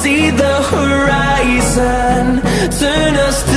see the horizon. Turn us